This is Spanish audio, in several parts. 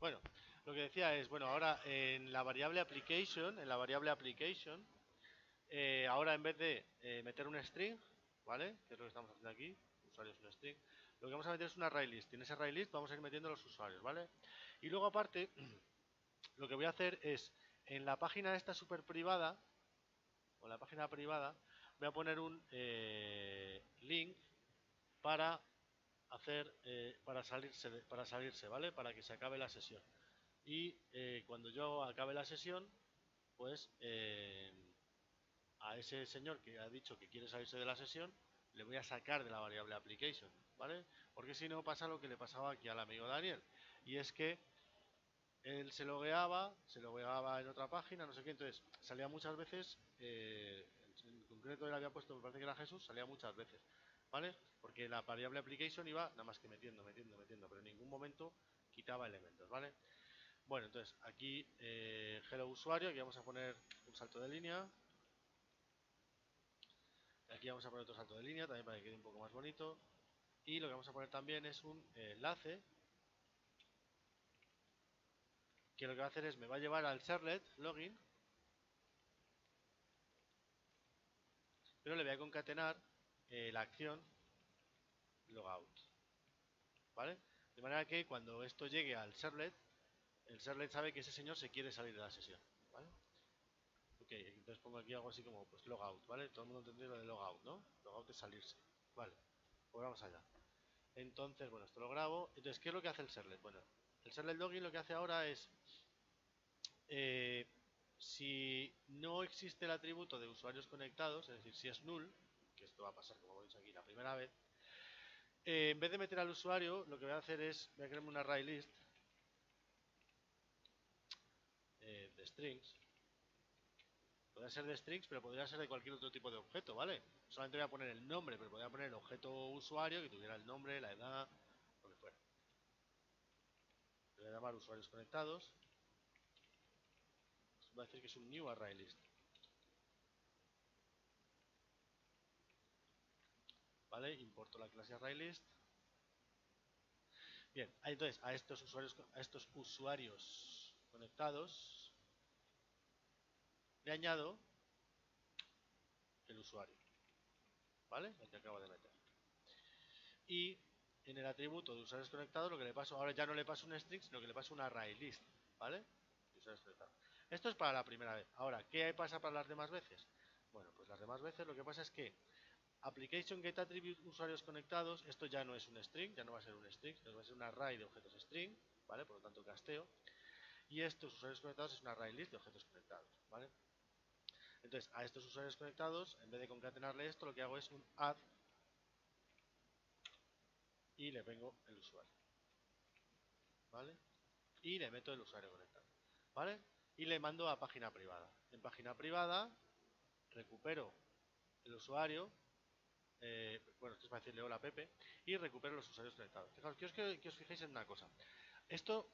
Bueno, lo que decía es, bueno, ahora en la variable application, en la variable application, eh, ahora en vez de eh, meter un string, ¿vale? Que es lo que estamos haciendo aquí, usuario es un string, lo que vamos a meter es una array list. En esa array list vamos a ir metiendo los usuarios, ¿vale? Y luego aparte, lo que voy a hacer es, en la página esta super privada, o la página privada, voy a poner un eh, link para hacer, para salirse, para salirse, ¿vale? Para que se acabe la sesión. Y cuando yo acabe la sesión, pues a ese señor que ha dicho que quiere salirse de la sesión, le voy a sacar de la variable application, ¿vale? Porque si no pasa lo que le pasaba aquí al amigo Daniel, y es que él se logueaba, se logueaba en otra página, no sé qué, entonces salía muchas veces, eh, en concreto él había puesto, me parece que era Jesús, salía muchas veces, ¿vale? Porque la variable application iba nada más que metiendo, metiendo, metiendo, pero en ningún momento quitaba elementos, ¿vale? Bueno, entonces aquí eh, hello usuario, aquí vamos a poner un salto de línea, Aquí vamos a poner otro salto de línea también para que quede un poco más bonito. Y lo que vamos a poner también es un enlace que lo que va a hacer es me va a llevar al servlet login pero le voy a concatenar eh, la acción logout ¿vale? de manera que cuando esto llegue al servlet el servlet sabe que ese señor se quiere salir de la sesión ¿vale? Ok, entonces pongo aquí algo así como pues logout, ¿vale? Todo el mundo entendió lo de logout, ¿no? Logout es salirse. Vale, pues vamos allá. Entonces, bueno, esto lo grabo. Entonces, ¿qué es lo que hace el servlet? Bueno, el servlet login lo que hace ahora es eh, si no existe el atributo de usuarios conectados, es decir, si es null, que esto va a pasar como veis aquí la primera vez, eh, en vez de meter al usuario, lo que voy a hacer es, voy a crearme una array list eh, de strings Podría ser de strings, pero podría ser de cualquier otro tipo de objeto, ¿vale? Solamente voy a poner el nombre, pero podría poner el objeto usuario que tuviera el nombre, la edad, lo que fuera. voy a llamar usuarios conectados. Va a decir que es un new array list. ¿Vale? Importo la clase ArrayList. Bien, entonces a estos usuarios, a estos usuarios conectados le añado el usuario, ¿vale? El que acabo de meter. Y en el atributo de usuarios conectados lo que le paso, ahora ya no le paso un string, sino que le paso una array list, ¿vale? Esto es para la primera vez. Ahora, ¿qué pasa para las demás veces? Bueno, pues las demás veces lo que pasa es que application get usuarios conectados, esto ya no es un string, ya no va a ser un string, sino va a ser un array de objetos string, ¿vale? Por lo tanto, casteo. Y estos usuarios conectados es una array list de objetos conectados, ¿vale? Entonces, a estos usuarios conectados, en vez de concatenarle esto, lo que hago es un add y le vengo el usuario. ¿Vale? Y le meto el usuario conectado. ¿Vale? Y le mando a página privada. En página privada recupero el usuario, eh, bueno, esto es para decirle hola Pepe, y recupero los usuarios conectados. Fijaos, que os, fijéis en una cosa. Esto,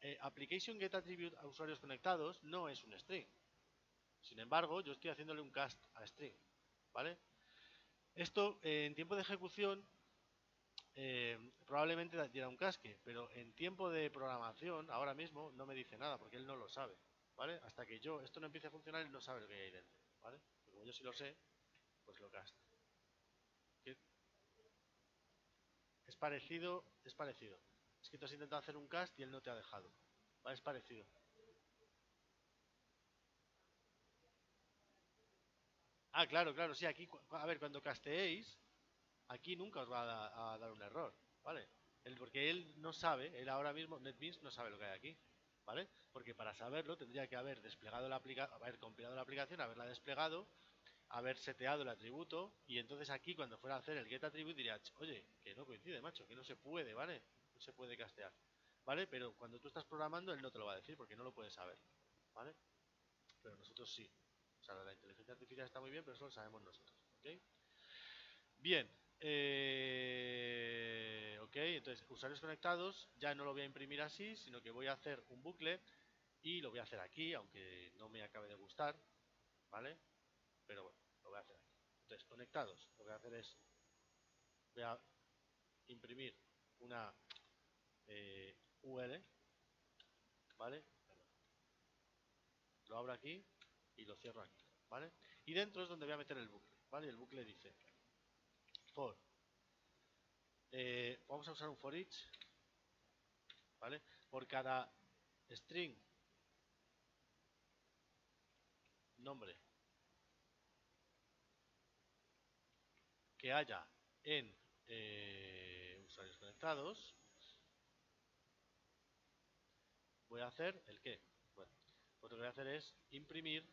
eh, application get attribute a usuarios conectados, no es un string. Sin embargo, yo estoy haciéndole un cast a string, ¿vale? Esto eh, en tiempo de ejecución eh, probablemente diera un casque, pero en tiempo de programación, ahora mismo, no me dice nada porque él no lo sabe, ¿vale? Hasta que yo, esto no empiece a funcionar, él no sabe lo que hay dentro, ¿vale? Como yo sí lo sé, pues lo cast. Es parecido, es parecido. Es que tú has intentado hacer un cast y él no te ha dejado. Es parecido. Ah, claro, claro, sí, aquí, a ver, cuando casteéis, aquí nunca os va a, dar un error, ¿vale? porque él no sabe, él ahora mismo, NetBeans no sabe lo que hay aquí, ¿vale? Porque para saberlo tendría que haber desplegado la aplicación, haber compilado la aplicación, haberla desplegado, haber seteado el atributo, y entonces aquí cuando fuera a hacer el get attribute diría, oye, que no coincide, macho, que no se puede, ¿vale? No se puede castear, ¿vale? Pero cuando tú estás programando, él no te lo va a decir porque no lo puede saber, ¿vale? Pero nosotros sí. O sea, la inteligencia artificial está muy bien, pero eso lo sabemos nosotros. ¿Ok? Bien. Eh, ok, entonces usuarios conectados ya no lo voy a imprimir así, sino que voy a hacer un bucle y lo voy a hacer aquí, aunque no me acabe de gustar, ¿vale? Pero bueno, voy a hacer aquí. Entonces, conectados, lo que voy a hacer es, voy a imprimir una eh, UL ¿vale? Lo abro aquí y lo cierro aquí, ¿vale? Y dentro es donde voy a meter el bucle, ¿vale? el bucle dice for. Eh, vamos a usar un for each, ¿vale? Por cada string nombre que haya en eh, usuarios conectados, voy a hacer el qué. Bueno, pues lo que voy a hacer es imprimir.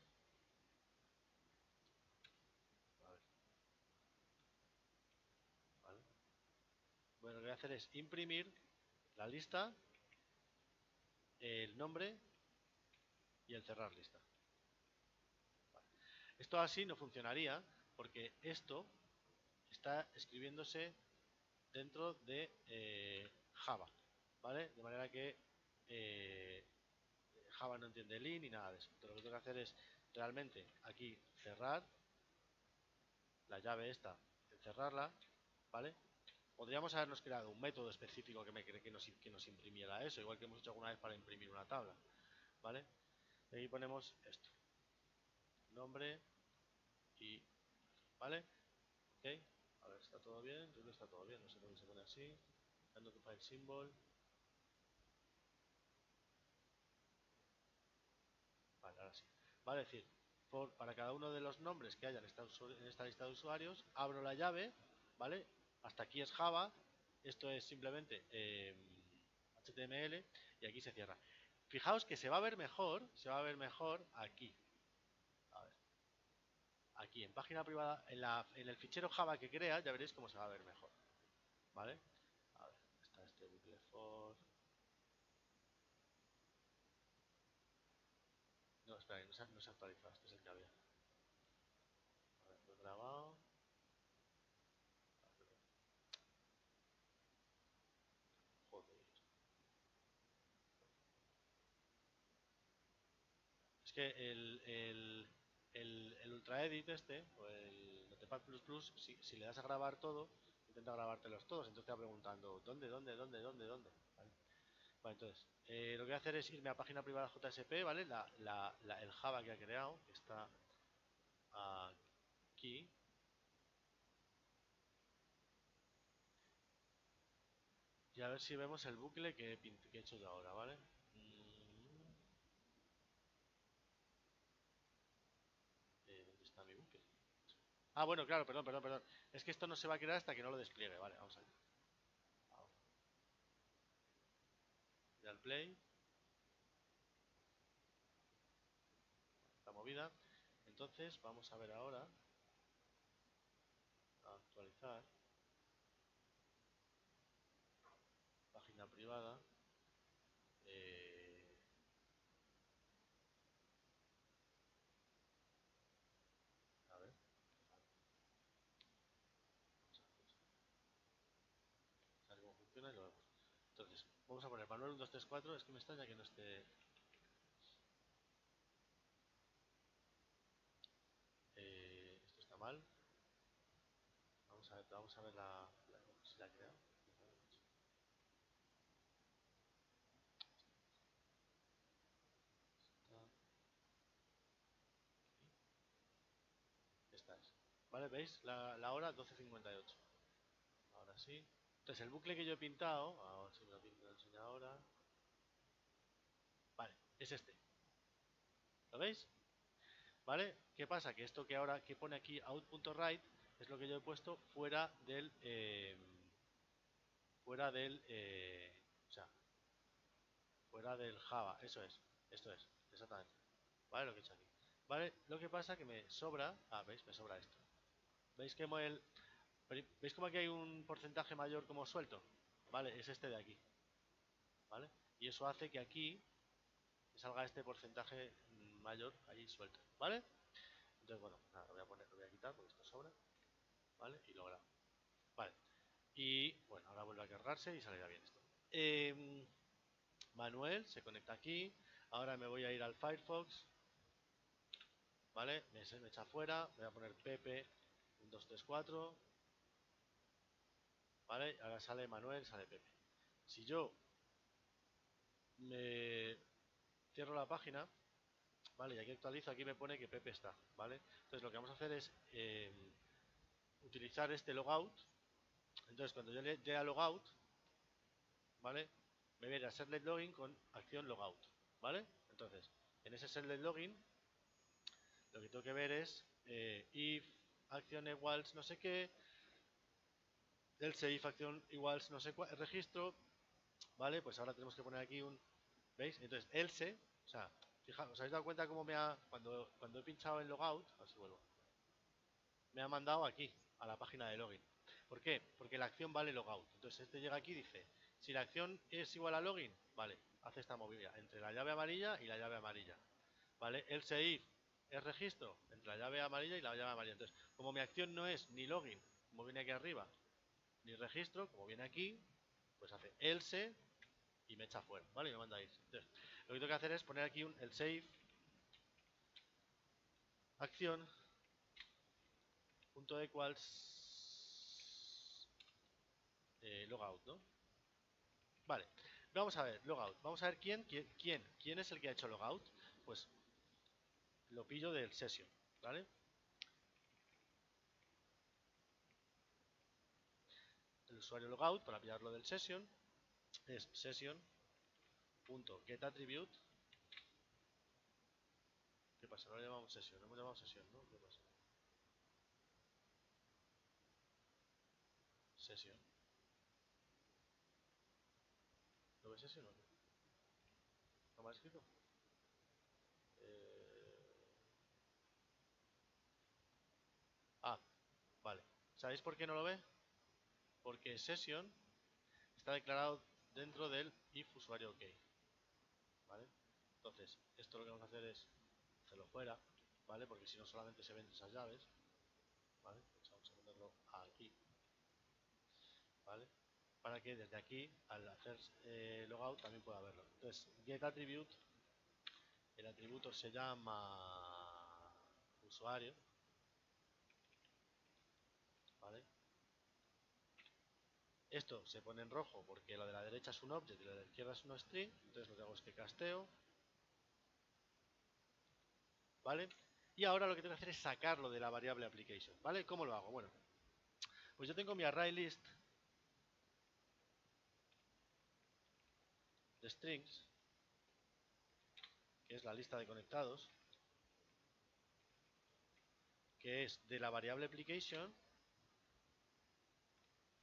Bueno, lo que voy a hacer es imprimir la lista, el nombre y el cerrar lista. Esto así no funcionaría porque esto está escribiéndose dentro de eh, Java, ¿vale? De manera que eh, Java no entiende lin ni nada de eso. Entonces lo que tengo que hacer es realmente aquí cerrar la llave esta, cerrarla, ¿vale? Podríamos habernos creado un método específico que, me, que, nos, que nos imprimiera eso, igual que hemos hecho alguna vez para imprimir una tabla, ¿vale? Y ahí ponemos esto, nombre y, ¿vale? Ok, a ¿está todo bien? Creo que está todo bien, no sé por qué se pone así, dando tu file symbol, vale, ahora sí, vale, decir, por, para cada uno de los nombres que hayan en esta lista de usuarios, abro la llave, ¿vale? Hasta aquí es Java, esto es simplemente HTML em, y aquí se cierra. Fijaos que se va a ver mejor, se va a ver mejor aquí. Aquí en página privada, en, la, en el fichero Java que crea, ya veréis cómo se va a ver mejor. ¿Vale? A ver, está este bucle for. No, espera, no se, no se ha actualizado, este es el que había. A ver, lo he grabado. Es que el, el, el Ultra Edit este, o el Notepad++, si, si le das a grabar todo, intenta grabártelos todos, entonces te va preguntando, ¿dónde, dónde, dónde, dónde, dónde? Entonces, eh, lo que voy a hacer es irme a página privada JSP, ¿vale? El Java que ha creado, que está aquí. Y a ver si vemos el bucle que, que he hecho yo ahora, ¿vale? Ah, bueno, claro, perdón, perdón, perdón. Es que esto no se va a crear hasta que no lo despliegue. Vale, vamos a ver. Ya el play. Está movida. Entonces, vamos a ver ahora. A actualizar. Página privada. Entonces, vamos a poner manual 1, 2, 3, 4. Es que me extraña que no esté... Eh, esto está mal. Vamos a ver, vamos a ver la, la, si la ha creado. Esta es. ¿Vale? ¿Veis? La, la hora 12.58. Ahora sí. Entonces el bucle que yo he pintado, ahora si me lo pinto ahora. Vale, es este. ¿Lo veis? ¿Vale? ¿Qué pasa? Que esto que ahora que pone aquí out.write es lo que yo he puesto fuera del eh, fuera del eh, o sea, fuera del Java, eso es, esto es, exactamente. ¿Vale? Lo que he hecho aquí. ¿Vale? Lo que pasa que me sobra, ah, ¿veis? Me sobra esto. ¿Veis que el ¿Veis como aquí hay un porcentaje mayor como suelto? ¿Vale? Es este de aquí. ¿Vale? Y eso hace que aquí salga este porcentaje mayor ahí suelto. ¿Vale? Entonces, bueno, nada, lo voy a poner, lo voy a quitar porque esto sobra. ¿Vale? Y lo grabo. Vale. Y bueno, ahora vuelve a cargarse y saldrá bien esto. Eh, Manuel se conecta aquí. Ahora me voy a ir al Firefox. ¿Vale? Me, me echa fuera. Voy a poner Pepe 1234 ¿Vale? Ahora sale Manuel, sale Pepe. Si yo me cierro la página, ¿vale? Y aquí actualizo, aquí me pone que Pepe está, ¿vale? Entonces lo que vamos a hacer es eh, utilizar este logout. Entonces cuando yo llegue a logout, ¿vale? Me viene a serlet login con acción logout, ¿vale? Entonces, en ese serlet login, lo que tengo que ver es eh, if acción iguals no sé qué, else if acción iguals no sé cuál, registro, ¿vale? Pues ahora tenemos que poner aquí un, ¿veis? Entonces, else, o sea, fijaos, ¿os habéis dado cuenta cómo me ha, cuando, cuando he pinchado en logout, a ver si vuelvo, me ha mandado aquí, a la página de login. ¿Por qué? Porque la acción vale logout. Entonces este llega aquí y dice, si la acción es igual a login, vale, hace esta movida entre la llave amarilla y la llave amarilla. ¿Vale? Else if es registro entre la llave amarilla y la llave amarilla. Entonces, como mi acción no es ni login, como viene aquí arriba, ni registro, como viene aquí, pues hace else y me echa fuera, ¿vale? Y me manda ahí. Entonces, lo que tengo que hacer es poner aquí un el save acción punto equals eh, logout, ¿no? Vale, vamos a ver, logout. Vamos a ver quién, quién, quién, quién es el que ha hecho logout. Pues lo pillo del session, ¿vale? El usuario logout, para pillarlo del session, es session.getAttribute. ¿Qué pasa? No lo llamamos session, no hemos llamado session, ¿no? ¿Qué pasa? Session. ¿Lo ves ese o no? ¿Está mal escrito? Eh... Ah, vale. ¿Sabéis por qué no lo ve? Porque session está declarado dentro del if usuario ok. ¿Vale? Entonces, esto lo que vamos a hacer es hacerlo fuera, ¿vale? Porque si no solamente se ven esas llaves, ¿vale? Pues vamos a ponerlo aquí, ¿vale? Para que desde aquí, al hacer eh, logout, también pueda verlo. Entonces, get attribute, el atributo se llama usuario, ¿vale? Esto se pone en rojo porque lo de la derecha es un object y lo de la izquierda es un string. Entonces lo que hago es que casteo. ¿Vale? Y ahora lo que tengo que hacer es sacarlo de la variable application. ¿Vale? ¿Cómo lo hago? Bueno, pues yo tengo mi array list de strings, que es la lista de conectados, que es de la variable application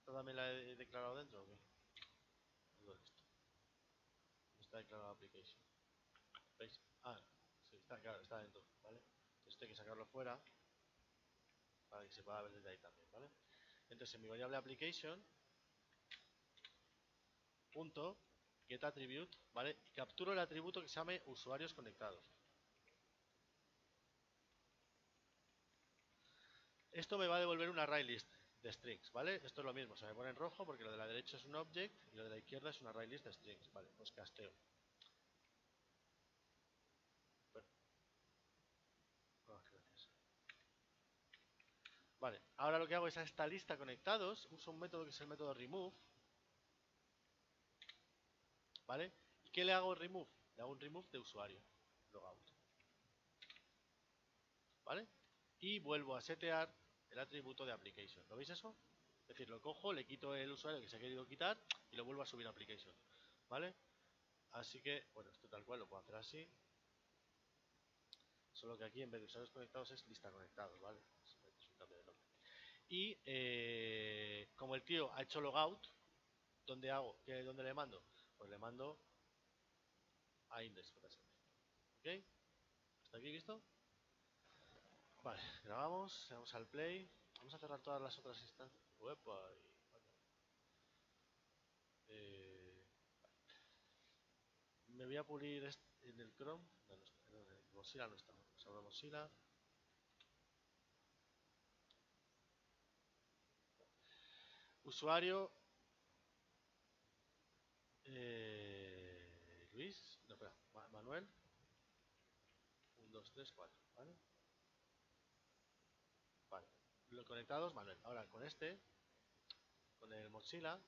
¿Esta también la he declarado dentro o qué? Está declarado application. ¿Veis? Ah, sí, está, claro, está dentro, ¿vale? Esto hay que sacarlo fuera para que se pueda ver desde ahí también, ¿vale? Entonces en mi variable application punto get ¿vale? Y capturo el atributo que se llame usuarios conectados. Esto me va a devolver un array list de strings, ¿vale? Esto es lo mismo, se me pone en rojo porque lo de la derecha es un object y lo de la izquierda es una array list de strings, ¿vale? Pues casteo. Ah, vale, ahora lo que hago es a esta lista conectados, uso un método que es el método remove, ¿vale? ¿Y qué le hago remove? Le hago un remove de usuario, logout, ¿vale? Y vuelvo a setear el atributo de application. ¿Lo veis eso? Es decir, lo cojo, le quito el usuario que se ha querido quitar y lo vuelvo a subir a application. ¿Vale? Así que, bueno, esto tal cual lo puedo hacer así. Solo que aquí en vez de usuarios conectados es lista conectados, ¿vale? Es un cambio de nombre. Y eh, como el tío ha hecho logout, ¿dónde hago? ¿Qué, ¿Dónde le mando? Pues le mando a index, por ejemplo. ¿Ok? ¿Hasta aquí listo? Vale, grabamos, le damos al play. Vamos a cerrar todas las otras instancias. Uepa, eh, me voy a pulir en el Chrome. No, no está, en el Mozilla no está. Vamos a Mozilla. Usuario eh, Luis, no, espera, Manuel 1, 2, 3, 4, ¿vale? Conectados, Manuel. Ahora con este, con el Mozilla,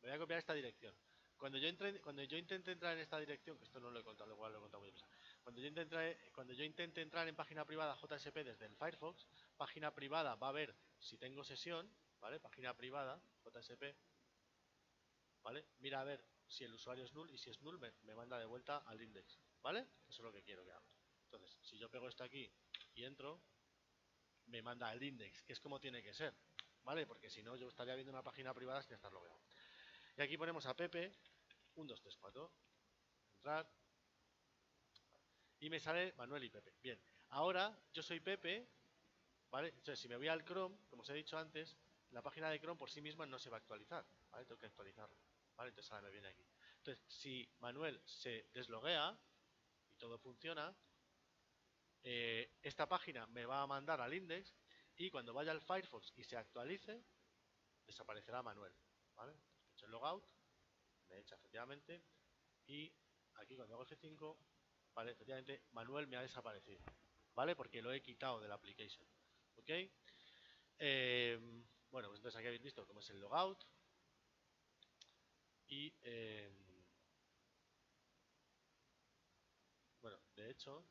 voy a copiar esta dirección. cuando yo entre, cuando yo intente entrar en esta dirección, que esto no lo he contado, igual lo he contado muy deprisa, cuando yo intente, cuando yo intente entrar en página privada JSP desde el Firefox, página privada va a ver si tengo sesión, ¿vale? Página privada, JSP, ¿vale? Mira a ver si el usuario es null y si es null me, me manda de vuelta al index, ¿vale? Eso es lo que quiero que haga. Entonces, si yo pego esto aquí y entro, me manda el index, que es como tiene que ser, ¿vale? Porque si no, yo estaría viendo una página privada sin estar logueado. Y aquí ponemos a Pepe, 1, 2, 3, 4, entrar, y me sale Manuel y Pepe. Bien, ahora yo soy Pepe, ¿vale? Entonces, si me voy al Chrome, como os he dicho antes, la página de Chrome por sí misma no se va a actualizar, ¿vale? Tengo que actualizarla, ¿vale? Entonces ahora me viene aquí. Entonces, si Manuel se desloguea y todo funciona, eh, esta página me va a mandar al index y cuando vaya al Firefox y se actualice, desaparecerá Manuel. ¿vale? He hecho el logout, me echa efectivamente y aquí cuando hago F5, vale, efectivamente Manuel me ha desaparecido, ¿vale? Porque lo he quitado de la application, ¿ok? Eh, bueno, pues entonces aquí habéis visto cómo es el logout y eh, bueno, de hecho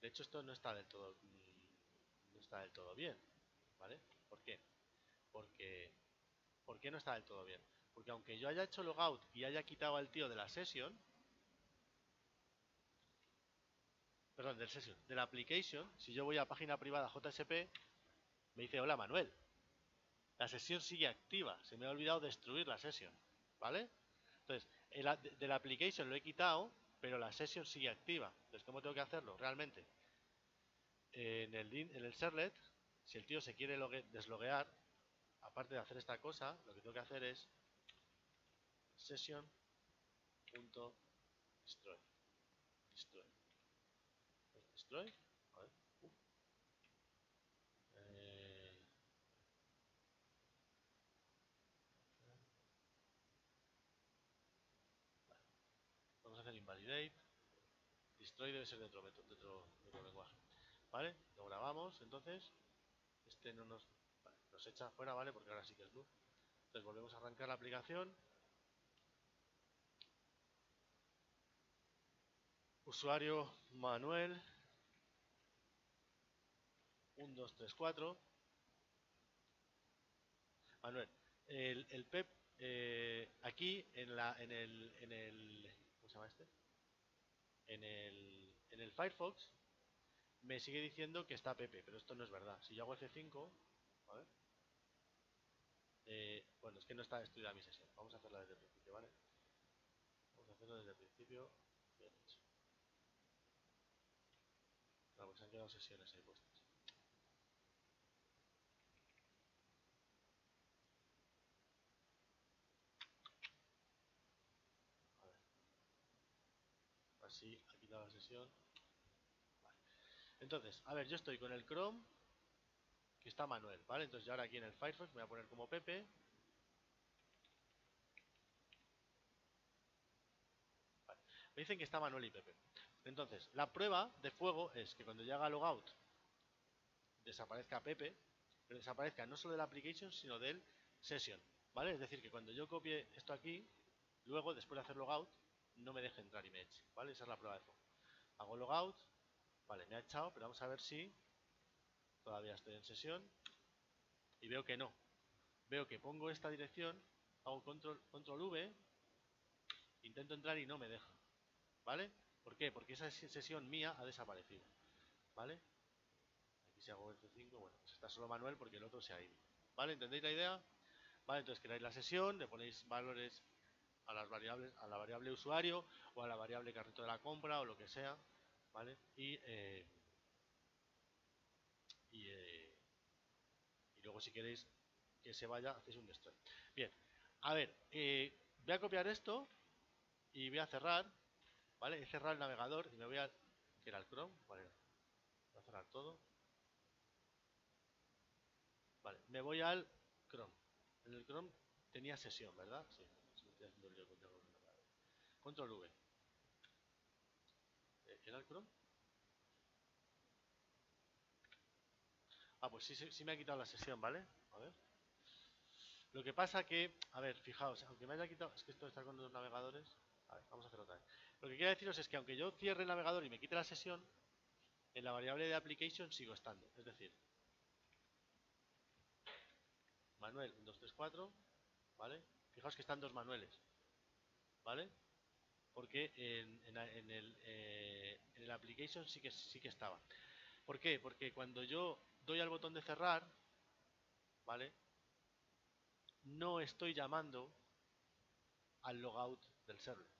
de hecho, esto no está del todo mm, no está del todo bien, ¿vale? ¿Por qué? Porque ¿por qué no está del todo bien? Porque aunque yo haya hecho logout y haya quitado al tío de la sesión, perdón, del session, de la application, si yo voy a página privada JSP, me dice, hola Manuel, la sesión sigue activa, se me ha olvidado destruir la sesión, ¿vale? Entonces, de la application lo he quitado, pero la sesión sigue activa. Entonces, ¿cómo tengo que hacerlo realmente? En el, en el serlet, si el tío se quiere desloguear, aparte de hacer esta cosa, lo que tengo que hacer es session.destroy. Destroy. Destroy. A ver. Uh. Eh. Vale. Destroy debe ser de otro, de otro, lenguaje. ¿Vale? Lo grabamos, entonces. Este no nos, vale, echa fuera, ¿vale? Porque ahora sí que es blue. Entonces volvemos a arrancar la aplicación. Usuario Manuel. 1, 2, 3, 4. Manuel, el, el PEP eh, aquí en, la, en, el, en el. ¿Cómo se llama este? En el, en el Firefox me sigue diciendo que está Pepe, pero esto no es verdad. Si yo hago F5, a. Eh, bueno, es que no está destruida mi sesión. Vamos a hacerla desde el principio, ¿vale? Vamos a hacerlo desde el principio. Bien hecho. Claro, pues han quedado sesiones ahí puestas. A ver. Así, ha quitado sesión. Entonces, a ver, yo estoy con el Chrome, que está Manuel, ¿vale? Entonces yo ahora aquí en el Firefox me voy a poner como Pepe. Me dicen que está Manuel y Pepe. Entonces, la prueba de fuego es que cuando yo haga logout desaparezca Pepe, pero desaparezca no solo de la application, sino del session, ¿vale? Es decir, que cuando yo copie esto aquí, luego, después de hacer logout, no me deje entrar y me eche, ¿vale? Esa es la prueba de fuego. Hago logout, Vale, me ha echado, pero vamos a ver si todavía estoy en sesión. Y veo que no. Veo que pongo esta dirección, hago control, control V, intento entrar y no me deja. ¿Vale? ¿Por qué? Porque esa sesión mía ha desaparecido. ¿Vale? Aquí si hago F5, bueno, pues está solo Manuel porque el otro se ha ido. ¿Vale? ¿Entendéis la idea? Vale, entonces creáis la sesión, le ponéis valores a las variables, a la variable usuario o a la variable carrito de la compra o lo que sea. ¿vale? Y, eh, y, eh, y, luego si queréis que se vaya, hacéis un destroy. Bien, a ver, eh, voy a copiar esto y voy a cerrar, ¿vale? He cerrado el navegador y me voy a... que era el Chrome? Vale, voy a cerrar todo. Vale, me voy al Chrome. En el Chrome tenía sesión, ¿verdad? Sí, Control V. ¿Era el Chrome? Ah, pues sí, sí, sí, me ha quitado la sesión, ¿vale? A ver. Lo que pasa que, a ver, fijaos, aunque me haya quitado, es que esto está con los navegadores. A ver, vamos a hacerlo otra vez. Lo que quiero deciros es que aunque yo cierre el navegador y me quite la sesión, en la variable de application sigo estando. Es decir, Manuel 1234, ¿vale? Fijaos que están dos manuales, ¿vale? Porque en, el, eh, en el application sí que, sí que estaba. ¿Por qué? Porque cuando yo doy al botón de cerrar, ¿vale? No estoy llamando al logout del server,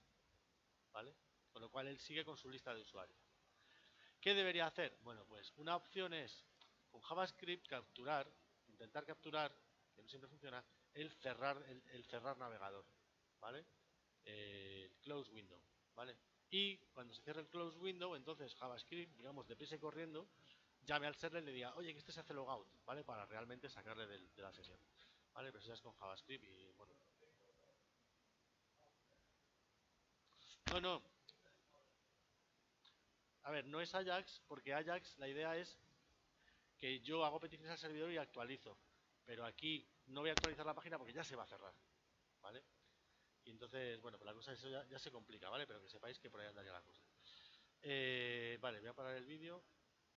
¿vale? Con lo cual él sigue con su lista de usuarios. ¿Qué debería hacer? Bueno, pues una opción es con JavaScript capturar, intentar capturar, que no siempre funciona, el cerrar, el, cerrar navegador, ¿vale? el close window, ¿vale? Y cuando se cierre el close window, entonces JavaScript, digamos, deprisa y corriendo, llame al server y le diga, oye, que este se hace logout, ¿vale? Para realmente sacarle de, la sesión, ¿vale? Pero eso es con JavaScript y, bueno. No, no. A ver, no es Ajax, porque Ajax, la idea es que yo hago peticiones al servidor y actualizo. Pero aquí no voy a actualizar la página porque ya se va a cerrar, ¿vale? Y entonces, bueno, pues la cosa eso ya, se complica, ¿vale? Pero que sepáis que por ahí andaría la cosa. Eh, vale, voy a parar el vídeo.